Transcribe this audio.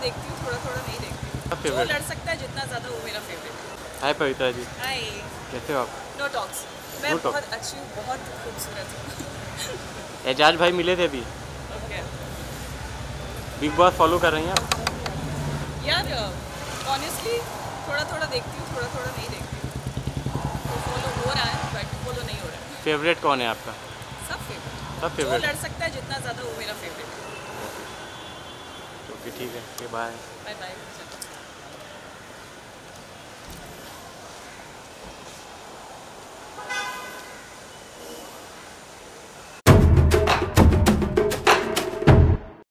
देखती हूँ थोड़ा थोड़ा नहीं देखती हूँ। लड़ सकता है जितना ज़्यादा वो मेरा फेवरेट हाय पवित्रा जी। हाय। कैसे हो आप? नो टॉक्स मैं No बहुत अच्छी हूँ बहुत खूबसूरत हूँ। एजाज भाई मिले थे अभी? बिग बॉस फॉलो कर रही हैं आप? यार ऑनेस्टली थोड़ा थोड़ा देखती हूँ थोड़ा थोड़ा नहीं देखती हूँ। तो फॉलो हो रहा है बट फॉलो नहीं हो रहा फेवरेट कौन है आपका? सब फेवरेट सब फेवरेट लड़ सकता है जितना ज़्यादा वो मेरा फेवरेट ठीक है बाय बाय बाय